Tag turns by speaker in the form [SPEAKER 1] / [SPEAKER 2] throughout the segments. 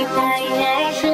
[SPEAKER 1] keep lying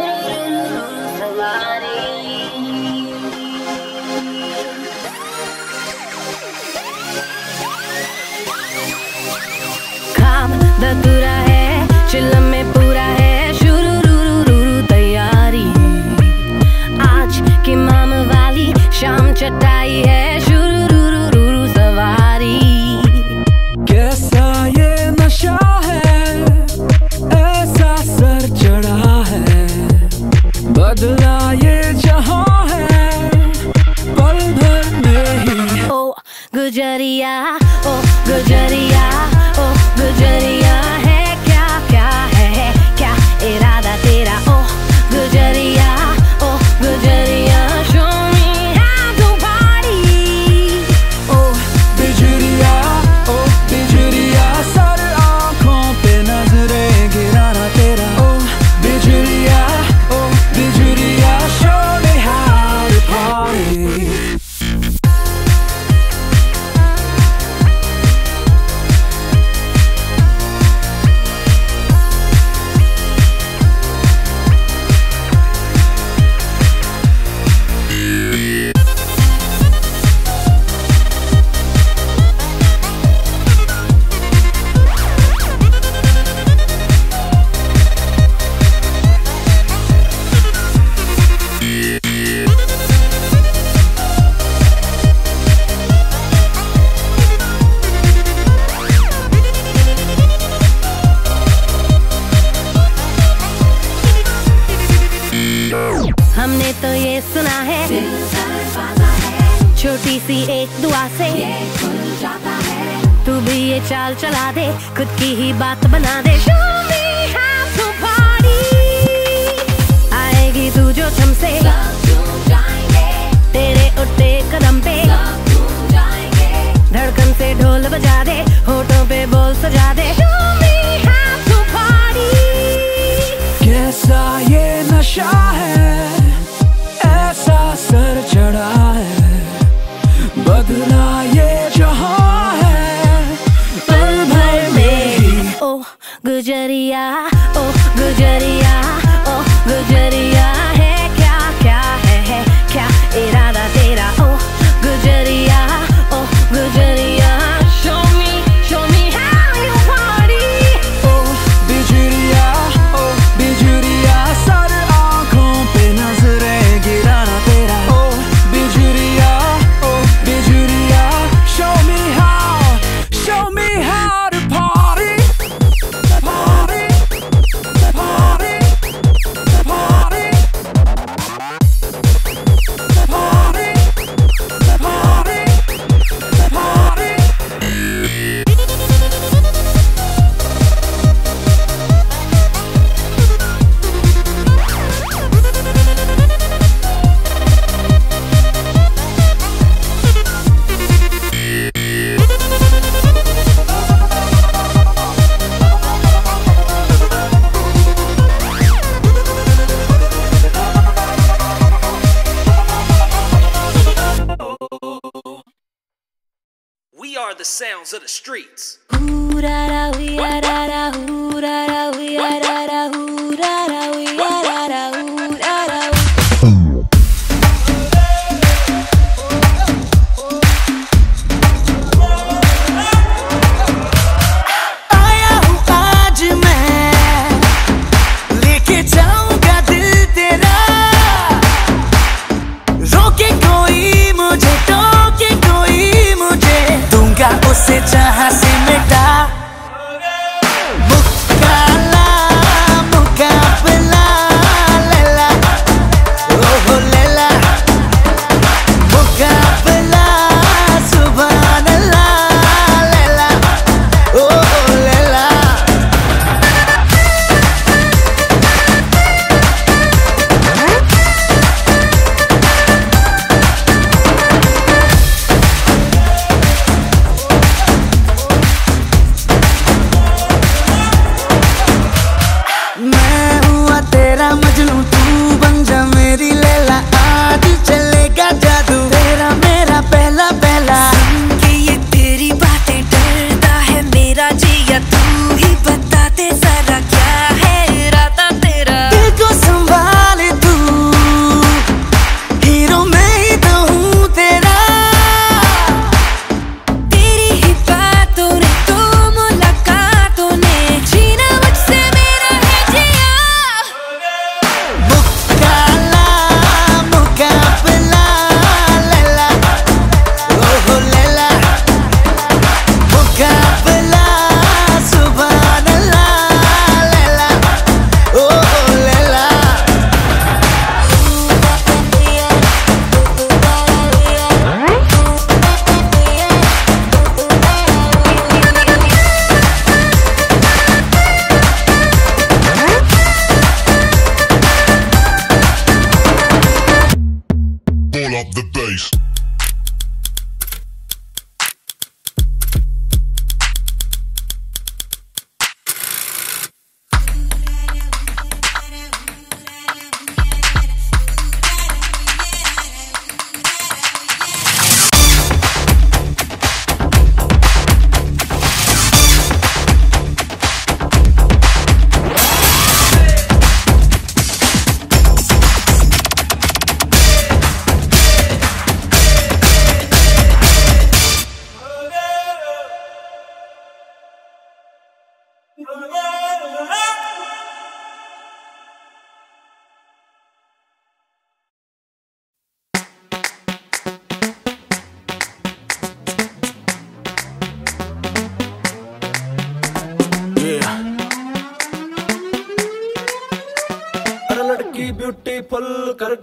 [SPEAKER 1] सी एक दुआ से। तू भी ये चाल चला दे, खुद की ही बात बना दे। आएगी तू जो तुमसे तेरे उठते कदम पे। धड़कन से ढोल बजा दे, होठों पे बोल सजा दे।
[SPEAKER 2] कैसा ये नशा है?
[SPEAKER 3] Yeah. sounds of the streets.
[SPEAKER 4] Ooh, da, da, wee, da,
[SPEAKER 5] da, da, ooh, da, da.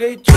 [SPEAKER 5] cheguei, tchau.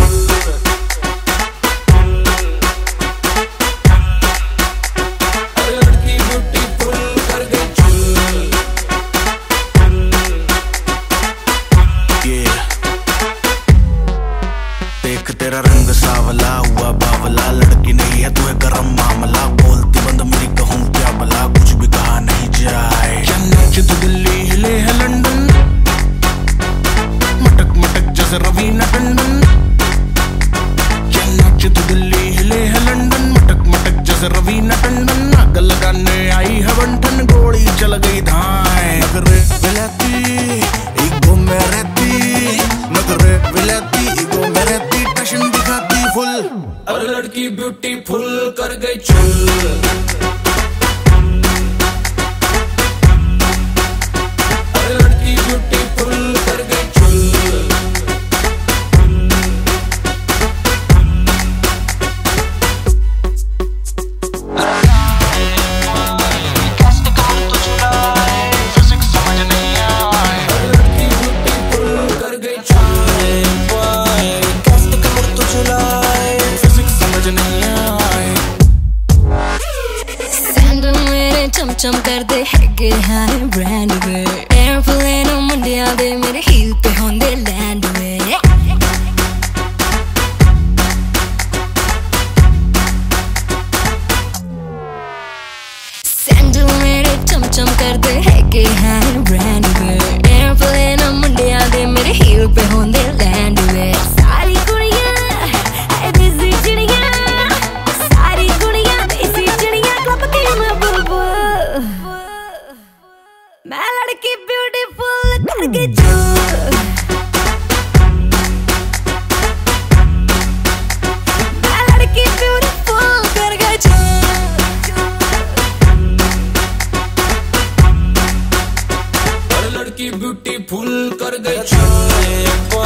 [SPEAKER 5] चम चमकते है
[SPEAKER 6] ब्रांड एयरप्लेन मुंडिया मेरे हिल पे होंगे लैंड ella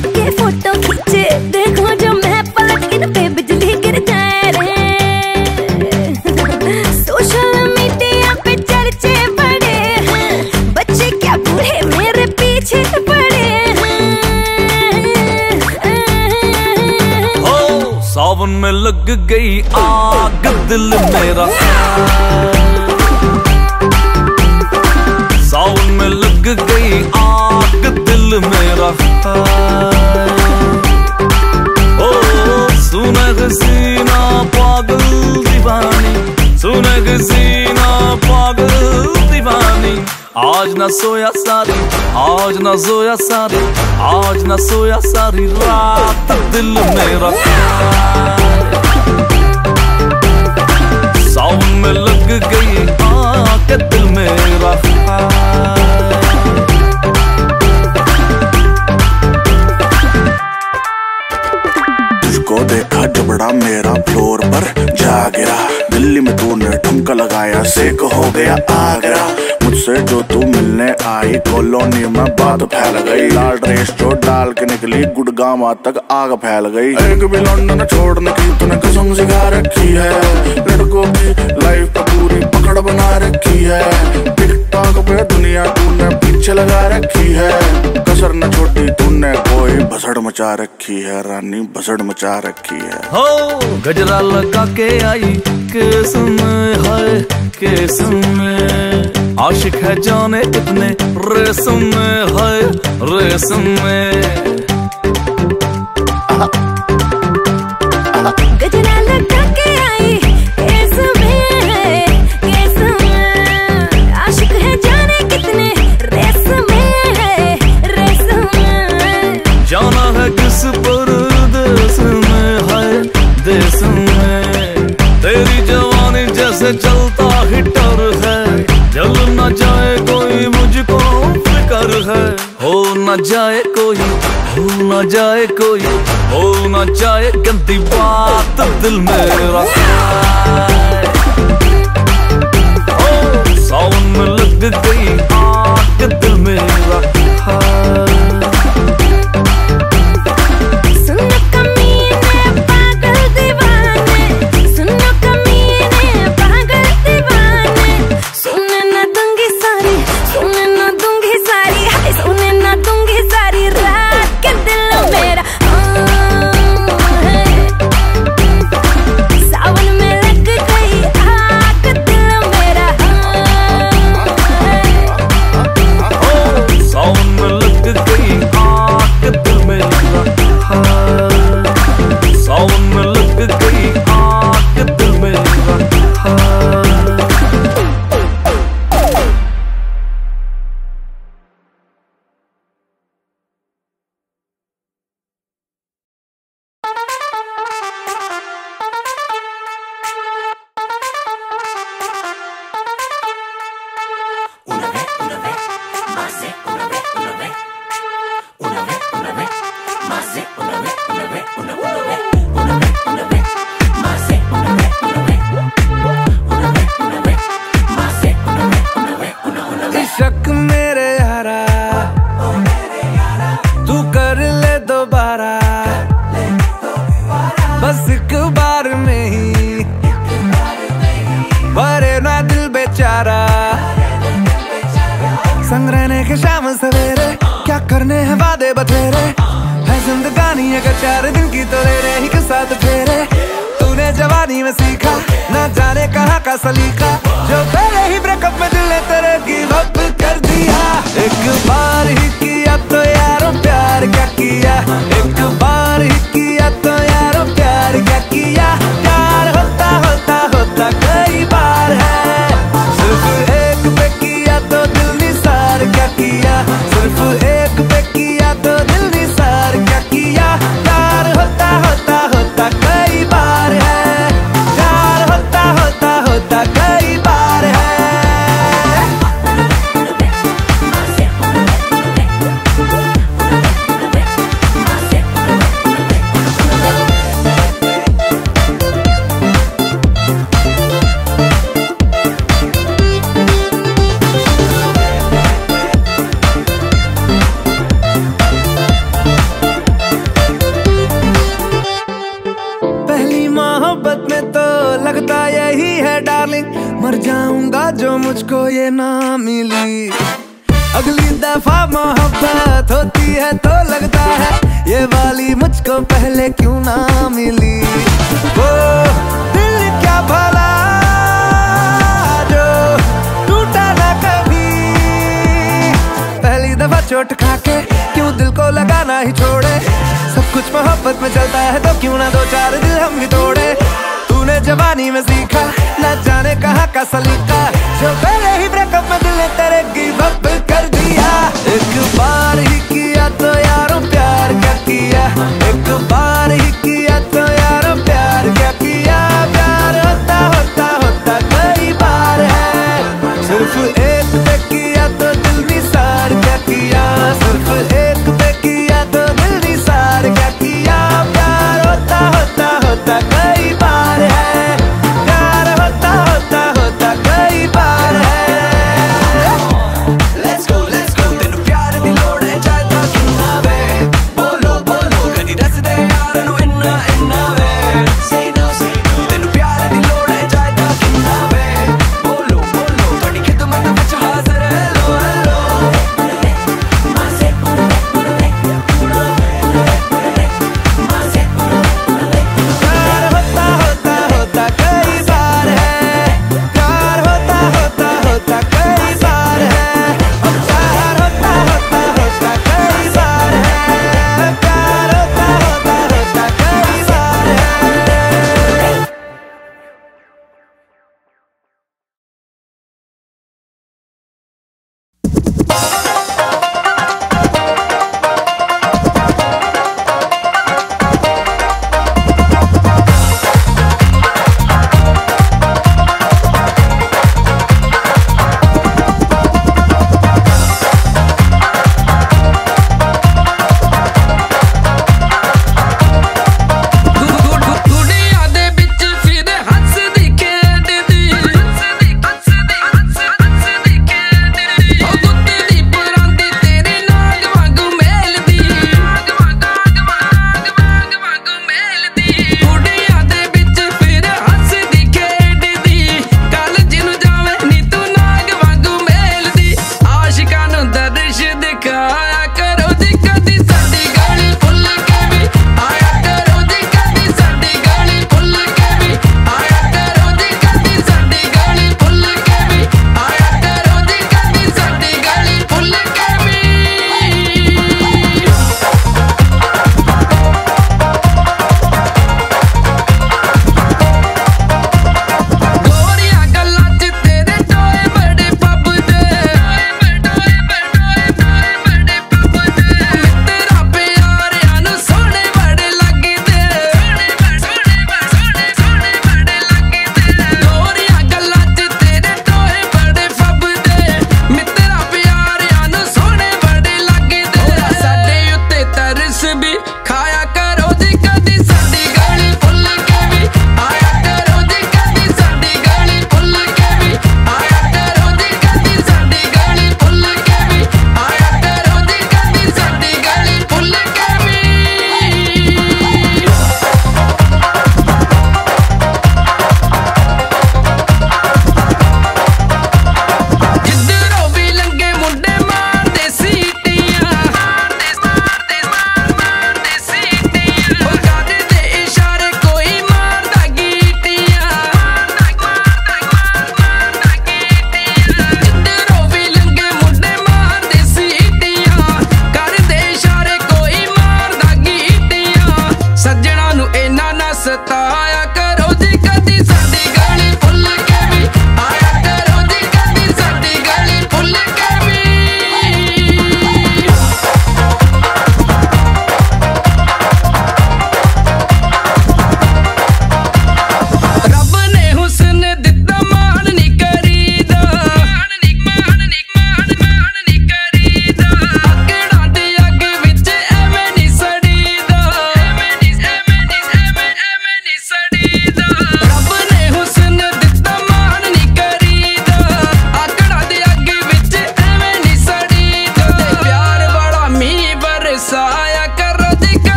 [SPEAKER 6] में
[SPEAKER 7] लग गई आग, दिल मेरा। साव में लग गई आग, दिल मेरा। ओ, सुनग सीना पागल दीवानी, सुनग सीना पागल दीवानी। आज ना सोया सारी, आज ना सोया सारी, आज ना सोया सारी, रात दिल मेरा। साव में लग गई आके दिल मेरा
[SPEAKER 8] को देखा जबड़ा मेरा फ्लोर पर जा गिरा। दिल्ली में तूने ठुमका लगाया, सेक हो गया आगरा। मुझसे जो तू मिलने आई, कॉलोनी में बात फैल गई। लाल ड्रेस चोट डाल के निकली गुड़गामा तक आग फैल गई। एक भी लौंडा छोड़ने की तूने कसम सिखा रखी है। लड़कों की लाइफ पूरी पकड़ बना रखी है। टिकटॉक पे दुनिया तूने पीछे लगा रखी है। कसर न छोटी, तूने कोई भसड़ मचा रखी है। रानी भसड़ मचा रखी है।
[SPEAKER 7] हो, गजरा लगा के आई, केस है हाय आशिक है जाने इतने रेसम में हाय रेसम में।
[SPEAKER 6] जवानी ही डर है।
[SPEAKER 7] जल न जाए कोई मुझको फिकर है। हो न जाए कोई, हो न जाए कोई, हो न जाए गंदी बात दिल मेरा। रखा सावन में लग गई
[SPEAKER 4] अगली दफ़ा मोहब्बत होती है तो लगता है, ये वाली मुझको पहले क्यों ना मिली? वो दिल क्या भला जो टूटा ना कभी? पहली दफ़ा चोट खा के क्यों दिल को लगाना ही छोड़े? सब कुछ मोहब्बत में चलता है तो क्यों ना दो चार दिल हम भी तोड़े? तूने जवानी में सीखा, न जाने कहाँ का सलीका। जो पहले ही ब्रेकअप में दिल तेरे गिव अप एक बार ही किया तो यारो प्यार क्या किया? एक बार ही किया तो यारो प्यार क्या किया? प्यार होता होता होता कई बार है। सिर्फ़ एक पे किया तो दिल निसार क्या किया? सिर्फ़ एक पे किया तो दिल निसार क्या किया? प्यार होता होता होता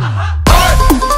[SPEAKER 5] 啊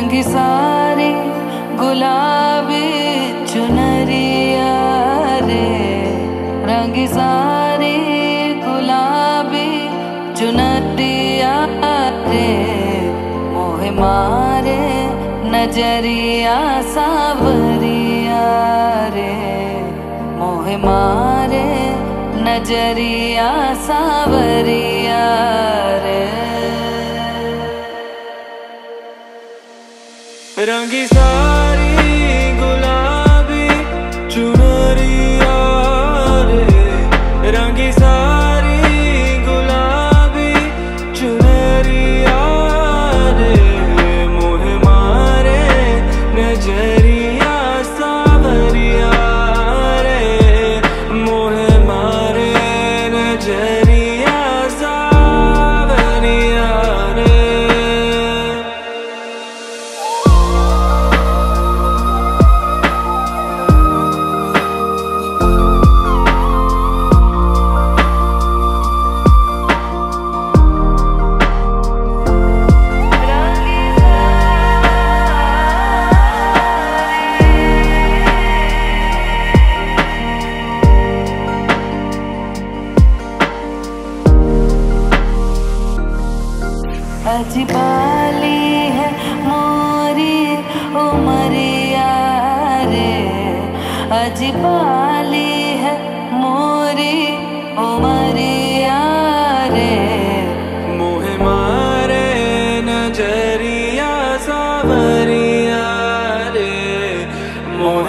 [SPEAKER 5] रंग सारी
[SPEAKER 9] गुलाबी चुनरिया रे। रंग सारी गुलाबी चुनरिया रे। मोह मारे नज़रिया सावरिया रे। मोह मारे नज़रिया सावरिया
[SPEAKER 2] रंगी सारी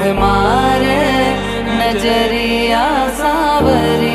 [SPEAKER 9] मोह मारे नज़रिया सावरिया